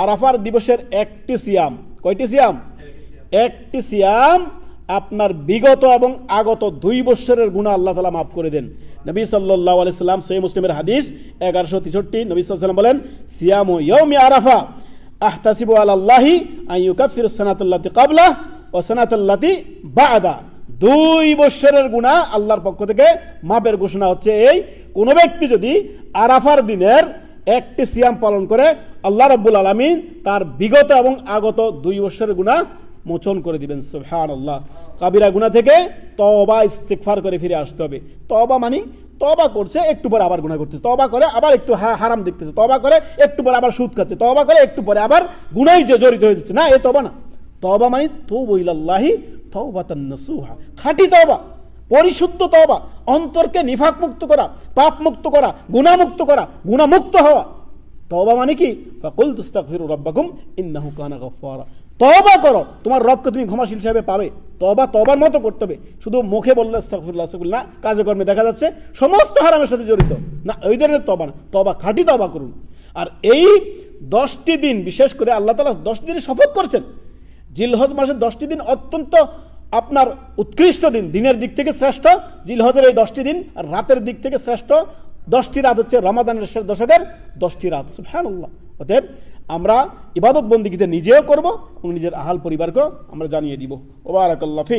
আরাফার দিবসের একটি সিয়াম। কয়টি সিয়াম? একটি সিয়াম আপনার বিগত এবং আগত দুই বৎসরের গুণা আল্লাহ তালা মাফ করে দেন। নবী সাল্লাহ আলাইসাল্লাম সেই মুসলিমের হাদিস এগারোশো তেষট্টি, নবী সাল্লাম বলেন, সিয়াম ইয়ৌমি আরাফা আহতাসিবু আল্লাহি আইয়ুকাফির সানাতুল্লাতি কাবলা ও সানাতুল্লাতি বাদা। দুই বৎসরের গুণা আল্লাহর পক্ষ থেকে মাপের ঘোষণা হচ্ছে এই, কোন ব্যক্তি যদি আরাফার দিনের একটি সিয়াম পালন করে আল্লাহ রব্বুল আলমিন তার বিগত এবং আগত দুই বছরের গুণা মোচন করে দিবেন সুহান আল্লাহ কাবিরা গুণা থেকে তবা ইস্তেকফার করে ফিরে আসতে হবে। তবা মানি তবা করছে, একটু পরে আবার গুণা করতেছে। তবা করে আবার একটু হারাম দেখতেছে। তবা করে একটু পরে আবার সুদ খাচ্ছে। তবা করে একটু পরে আবার গুনাই যে জড়িত হয়ে যাচ্ছে। না, এ তবা না। তবা মানে তো বইলাল্লাহি তওবাতান নসুহা। খাঁটি তবা পরিশুদ্ধ তবা অন্তরকে নিফাক মুক্ত করা পাপ মুক্ত করা গুণামুক্ত করা গুণামুক্ত হওয়া। তবা মানে কি? ফাকুল তুস্তাগফিরু রাব্বাকুম ইন্নাহু কানা গফফারা। তবা করো, তোমার রবকে তুমি ক্ষমাশীল হিসেবে পাবে। তবা তবার মতো করতে হবে। শুধু মুখে বললে আস্তাগফিরুল্লাহ না, কাজে কর্মে দেখা যাচ্ছে, সমস্ত হারামের সাথে জড়িত। না, ওই ধরনের তবা না। তবা খাঁটি তবা করুন। আর এই দশটি দিন, বিশেষ করে আল্লাহ তালা দশটি দিনে শপথ করছেন, জিলহজ মাসের দশটি দিন অত্যন্ত আপনার উৎকৃষ্ট দিন, দিনের দিক থেকে শ্রেষ্ঠ, জিলহজের এই দশটি দিন, আর রাতের দিক থেকে শ্রেষ্ঠ, দশটি রাত হচ্ছে রমাদানের শেষ দশকের দশটি রাত। হ্যাঁ অতএব আমরা ইবাদত বন্দিগিতে নিজেও করব এবং নিজের আহাল পরিবারকেও আমরা জানিয়ে দিব। ওবারাকাল্লাফি